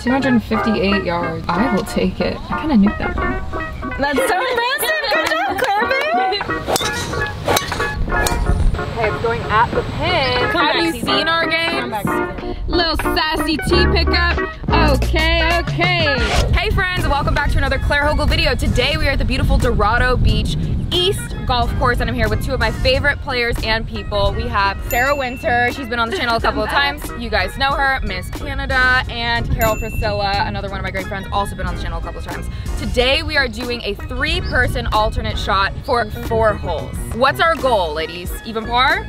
258 yards. I will take it. I kind of knew that one. That's so impressive. Good job, Claire, Okay, it's going at the pin. Come Have back, you Caesar. seen our Come games? Little sassy tea pickup. Okay, okay. Hey friends, welcome back to another Claire Hogle video. Today we are at the beautiful Dorado Beach East Golf Course and I'm here with two of my favorite players and people. We have Sara Winter, she's been on the channel a couple of times. You guys know her, Miss Canada, and Karol Priscilla, another one of my great friends, also been on the channel a couple of times. Today we are doing a three person alternate shot for four holes. What's our goal, ladies? Even par?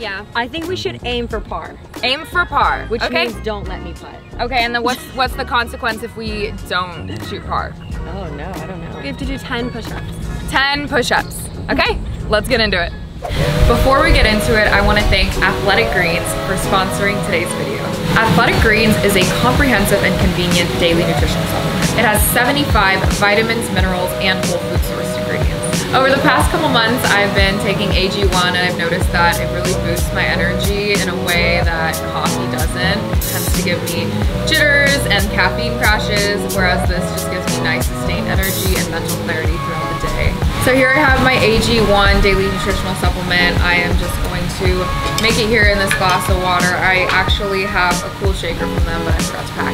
Yeah, I think we should aim for par, Aim for par. which okay? means don't let me putt. Okay, and then what's what's the consequence if we don't shoot par? Oh no, I don't know. We have to do 10 push-ups. 10 push-ups. Okay, let's get into it. Before we get into it, I want to thank Athletic Greens for sponsoring today's video. Athletic Greens is a comprehensive and convenient daily nutritional supplement. It has 75 vitamins, minerals, and whole food source ingredients. Over the past couple months, I've been taking AG1 and I've noticed that it really boosts my energy in a way that coffee doesn't. It tends to give me jitters and caffeine crashes, whereas this just gives me nice sustained energy and mental clarity throughout the day. So here I have my AG1 daily nutritional supplement. I am just going to make it here in this glass of water. I actually have a cool shaker from them, but I forgot to pack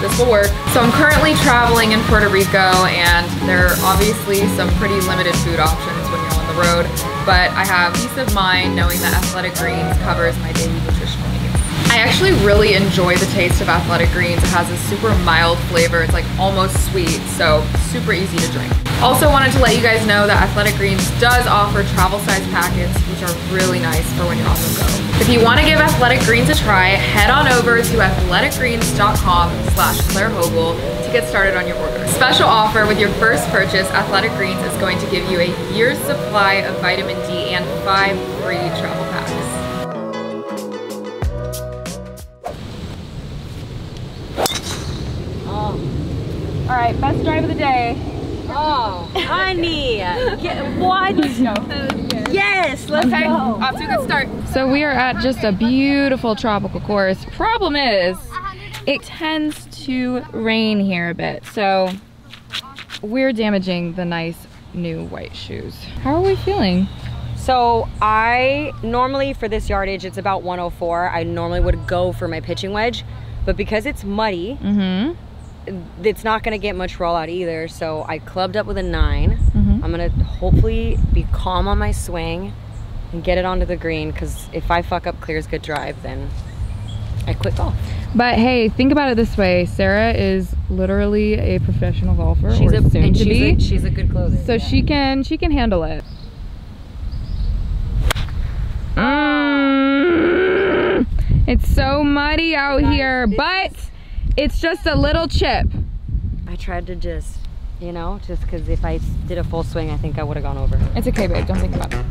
this will work. So I'm currently traveling in Puerto Rico and there are obviously some pretty limited food options when you're on the road, but I have peace of mind knowing that Athletic Greens covers my daily. I actually really enjoy the taste of Athletic Greens. It has a super mild flavor. It's like almost sweet, so super easy to drink. Also wanted to let you guys know that Athletic Greens does offer travel size packets, which are really nice for when you're on the go. If you want to give Athletic Greens a try, head on over to athleticgreens.com slash Claire Hogle to get started on your order. Special offer with your first purchase, Athletic Greens is going to give you a year's supply of vitamin D and five free travel packs. All right, best drive of the day. oh, honey, Get, what? Yes, let's Okay, go. off to a good start. So we are at just a beautiful tropical course. Problem is, it tends to rain here a bit, so we're damaging the nice new white shoes. How are we feeling? So I normally for this yardage it's about 104. I normally would go for my pitching wedge, but because it's muddy, Mm-hmm. It's not gonna get much roll out either. So I clubbed up with a 9 Mhm. I'm gonna hopefully be calm on my swing and get it onto the green. Because if I fuck up Claire's good drive, then I quit golf. But hey, think about it this way. Sara is literally a professional golfer, She's a soon to she's be. a, she's a good closer. So yeah. she can she can handle it. Mm. It's so muddy out Guys, here, but it's just a little chip. I tried to just, you know, just because if I did a full swing, I think I would have gone over. It's okay, babe. Don't think about it.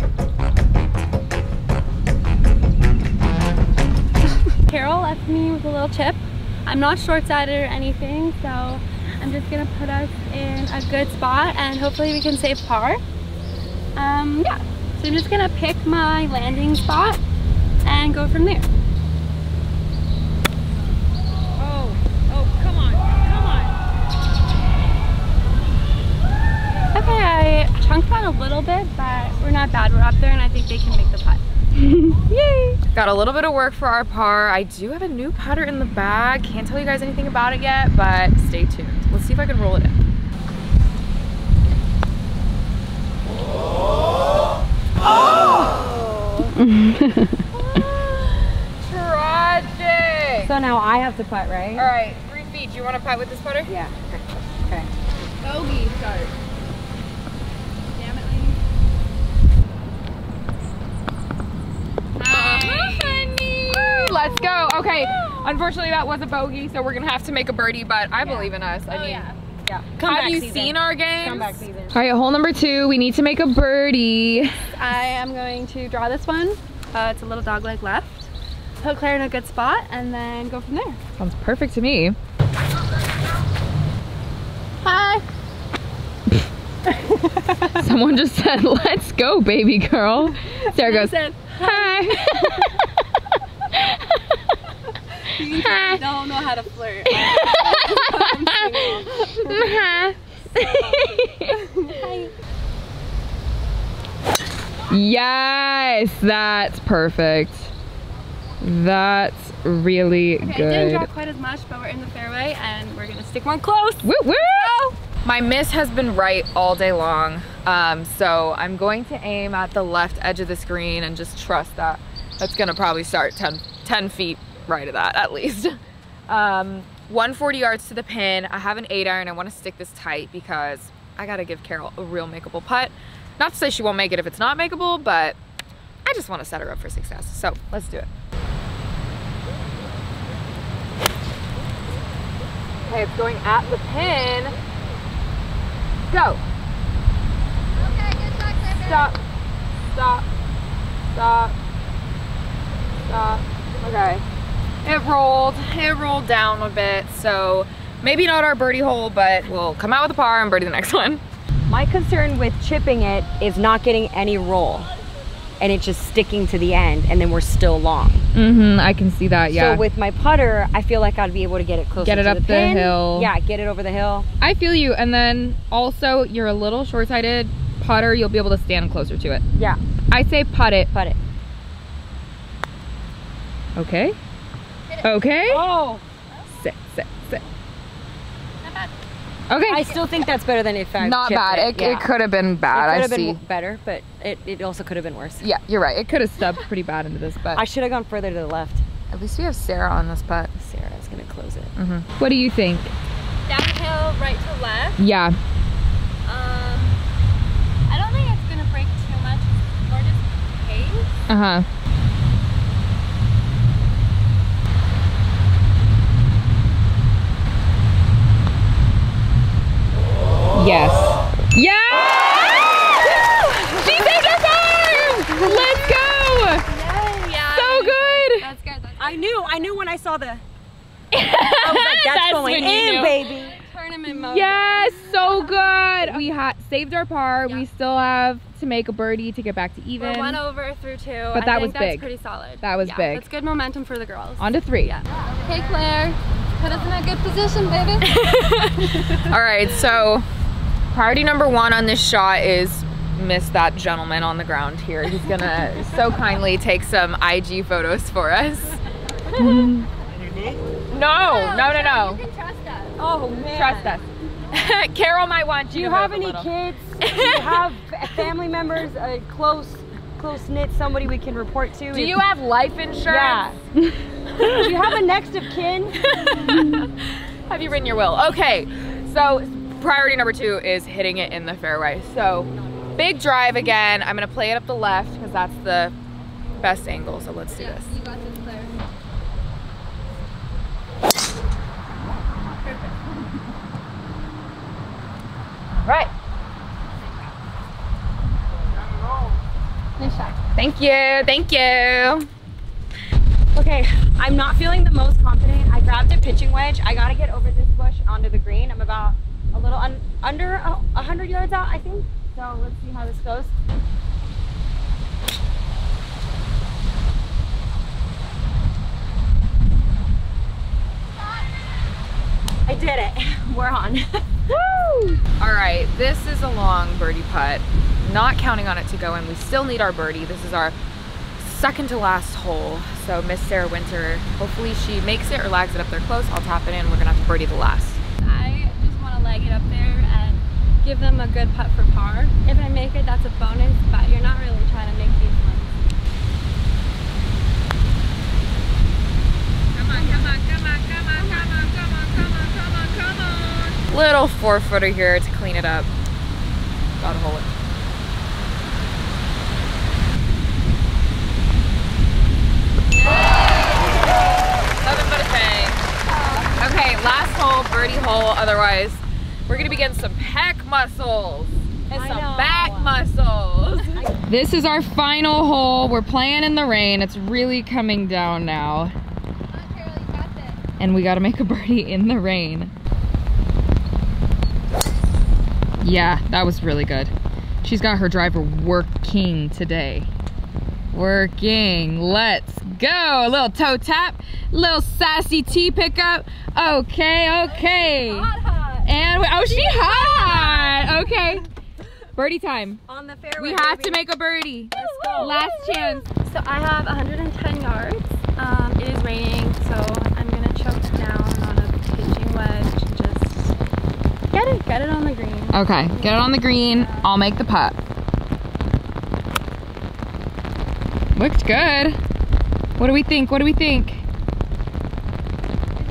Karol left me with a little chip. I'm not short-sighted or anything, so I'm just gonna put us in a good spot and hopefully we can save par. Um, yeah, so I'm just gonna pick my landing spot and go from there. Oh, oh, come on, come on. Okay, I chunked that but we're not bad. We're up there and I think they can make the putt. Yay! Got a little bit of work for our par. I do have a new putter in the bag. Can't tell you guys anything about it yet, but stay tuned. Let's see if I can roll it in. Oh! Tragic! So now I have to putt, right? All right, three feet. Do you want to putt with this putter? Yeah. Okay. Bogey start. Let's go. Okay. Unfortunately, that was a bogey, so we're gonna have to make a birdie. But I believe in us. I Oh, mean, yeah. Yeah. Come have back, you season. seen our games? Come back, season. All right, hole number two. We need to make a birdie. I am going to draw this one. Uh, it's a little dog leg left. Put Claire in a good spot and then go from there. Sounds perfect to me. Hi. Someone just said, "Let's go, baby girl." Sara goes, Hi. Hi. don't know how to flirt. Hi. Yes, that's perfect. That's really okay, good. I didn't draw quite as much, but we're in the fairway and we're gonna stick one close. Woo woo! My miss has been right all day long. Um, so I'm going to aim at the left edge of the screen and just trust that that's gonna probably start 10, 10 feet right of that at least. Um, 140 yards to the pin. I have an eight iron. I wanna stick this tight because I gotta give Karol a real makeable putt. Not to say she won't make it if it's not makeable, but I just wanna set her up for success. So let's do it. Okay, it's going at the pin. Go. Stop. Stop. Stop. Stop. Okay. It rolled. It rolled down a bit. So maybe not our birdie hole, but we'll come out with a par and birdie the next one. My concern with chipping it is not getting any roll and it's just sticking to the end and then we're still long. Mm-hmm. I can see that. Yeah. So with my putter, I feel like I'd be able to get it closer Get it up the, the hill. Yeah, get it over the hill. I feel you. And then also, you're a little short-sighted putter. You'll be able to stand closer to it. Yeah, I say putt it. putt it. Okay. Okay. Oh, Sit, sit, sit. Not bad. Okay. I still think that's better than if I Not bad. It, yeah. it could have been bad. It could I have see. been better, but it, it also could have been worse. Yeah, you're right. It could have stubbed pretty bad into this, but I should have gone further to the left. at least we have Sara on this putt. Sara's gonna close it. What do you think? Downhill, right to left. Yeah. Um, I don't think it's gonna break too much. It's more just pace. Uh Yes. Yeah! she saved our farm! Let's go! Yeah. So good! That's good. That's I knew, I knew when I saw the. I was like, that's, That's going when in, baby. tournament mode. Yes, so good. We ha- saved our par. Yeah. We still have to make a birdie to get back to even. We're one over through two. But I that think was that's big. pretty solid. That was yeah, big. That's good momentum for the girls. On to three. Yeah. Hey Claire, put us in a good position, baby. All right, so priority number one on this shot is miss that gentleman on the ground here. He's gonna so kindly take some IG photos for us. no, no, no, no. You can trust us. Oh man. Trust us. Karol might want Do you you have any kids? Do you have family members, a close, close knit, somebody we can report to? Do you have life insurance? Yeah. Do you have a next of kin? Have you written your will? Okay, so priority number two is hitting it in the fairway. So big drive again. I'm gonna play it up the left because that's the best angle. So let's do this. Got this, Claire. Right. Nice shot. Thank you. Thank you. Okay, I'm not feeling the most confident. I grabbed a pitching wedge. I gotta get over this bush onto the green. I'm about little un under a a hundred yards out, I think. So let's see how this goes. I did it. We're on. Woo! All right, this is a long birdie putt. Not counting on it to go in. We still need our birdie. This is our second to last hole. So Miss Sara Winter, hopefully she makes it or lags it up there close. I'll tap it in. We're gonna have to birdie the last. Leg it up there and give them a good putt for par. If I make it, that's a bonus, but you're not really trying to make these ones. Come on, come on, come on, come on, come on, come on, come on, come on, come on. Little four footer here to clean it up. Gotta hold it. Okay, last hole, birdie hole. Otherwise, we're gonna be getting some pec muscles and I some know. back muscles. This is our final hole. We're playing in the rain. It's really coming down now. And we gotta make a birdie in the rain. Yeah, that was really good. She's got her driver working today. Working. Let's go. A little toe tap, little sassy tee pickup. Okay, okay. And we, oh, she hot. Okay. Birdie time. On the fairway. We have to make a birdie. Let's go. Last chance. So I have 110 yards. Um, it is raining, so I'm gonna choke down on a pitching wedge. and Just get it, get it on the green. Okay, get it on the green. I'll make the putt. Looks good. What do we think? What do we think? Is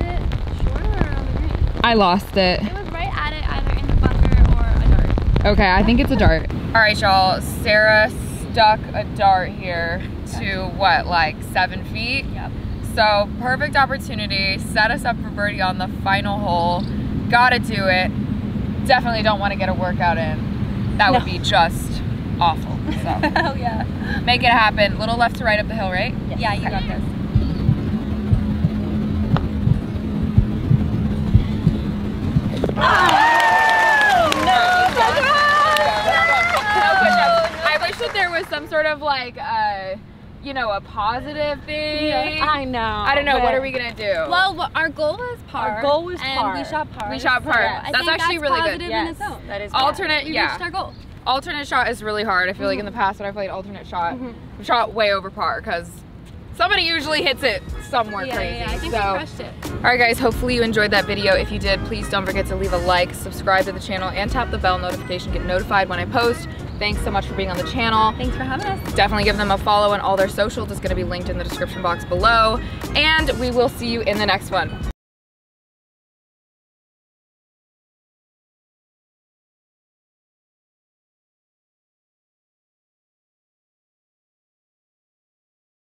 it shorter or on the green? I lost it. It, either in the bunker or a dart. Okay, I think it's a dart. All right, y'all. Sara stuck a dart here to what, like seven feet? Yep. So perfect opportunity. Set us up for birdie on the final hole. Gotta do it. Definitely don't want to get a workout in. That would be just awful. So Oh yeah. make it happen. Little left to right up the hill, right? Yeah, you got this. I wish that there was some sort of like, uh, you know, a positive thing. I know. I don't know. What are we gonna do? Well, our goal was par. Our goal was and par. we shot par. We shot par. So I That's actually that's really good. in Yes, that is alternate, We yeah. reached our goal. alternate shot is really hard. I feel like in the past when I played alternate shot, I've shot way over par because somebody usually hits it somewhere yeah, crazy. yeah, yeah. I think so, we crushed it. all right, guys. Hopefully you enjoyed that video. If you did, please don't forget to leave a like, subscribe to the channel, and tap the bell notification. Get notified when I post. Thanks so much for being on the channel. Thanks for having us. Definitely give them a follow on all their socials. It's going to be linked in the description box below. And we will see you in the next one.